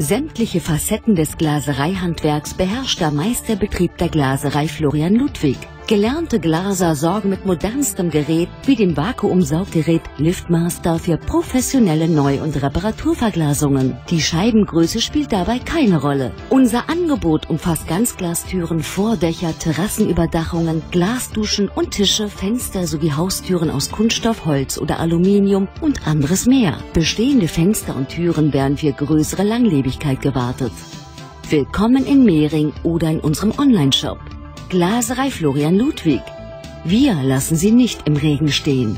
Sämtliche Facetten des Glasereihandwerks beherrscht der Meisterbetrieb der Glaserei Florian Ludwig. Gelernte Glaser sorgen mit modernstem Gerät wie dem Vakuumsauggerät Liftmaster für professionelle Neu- und Reparaturverglasungen. Die Scheibengröße spielt dabei keine Rolle. Unser Angebot umfasst Ganzglastüren, Vordächer, Terrassenüberdachungen, Glasduschen und Tische, Fenster sowie Haustüren aus Kunststoff, Holz oder Aluminium und anderes mehr. Bestehende Fenster und Türen werden für größere Langlebigkeit gewartet. Willkommen in Mehring oder in unserem Onlineshop. Glaserei Florian Ludwig. Wir lassen Sie nicht im Regen stehen.